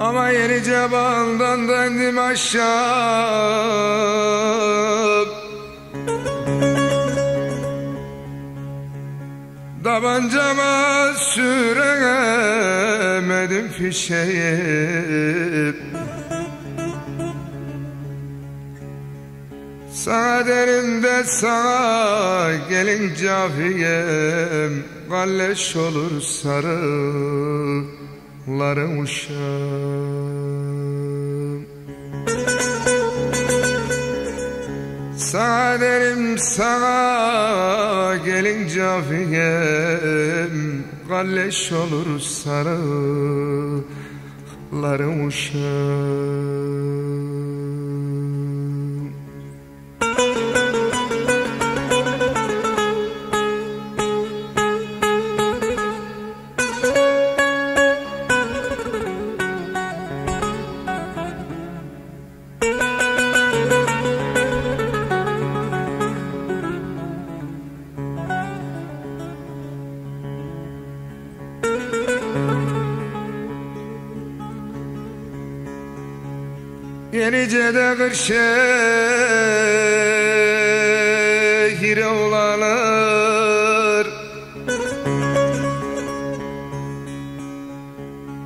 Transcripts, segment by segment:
Ama yeni cebaldan döndüm aşağı. Tabancama süremedim fişeği Sana derim de sana gelin cafiyem Galleş olur sarıların uşağım. Sana sana gelin cafiyem Galleş olur sarıların uşağım Yenice'de Kırşehir olanır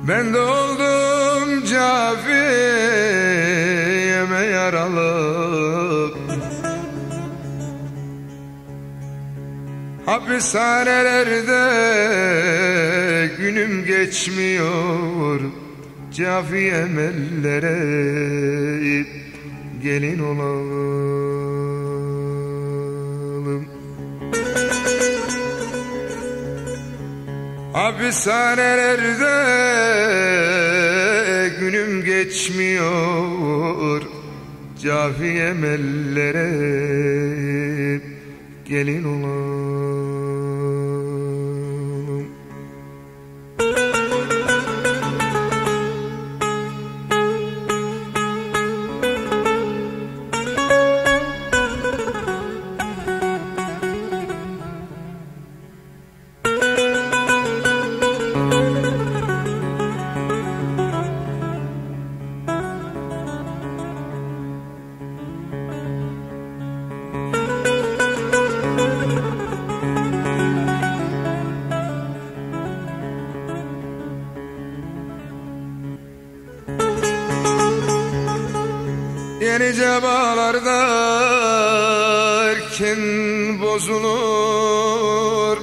Ben de oldum cafiyeme yaralı. Hapishanelerde günüm geçmiyor Cafiyem ellere gelin olalım. Hapishanelerde günüm geçmiyor. Cafiyem ellere gelin olalım Yeni cebalarda erken bozulur.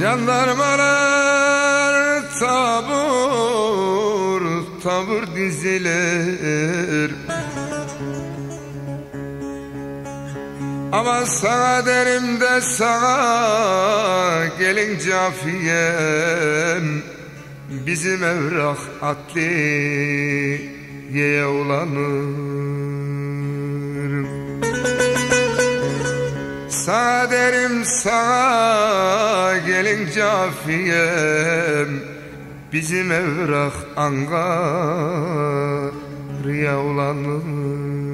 Jandarmalar tabur tabur dizilir. Ama sana derim de sana gelin cafiyem Bizim evrak adliyeye ulanır. Sana derim sana gelin cafiyem. Bizim evrak Ankara'ya ulanır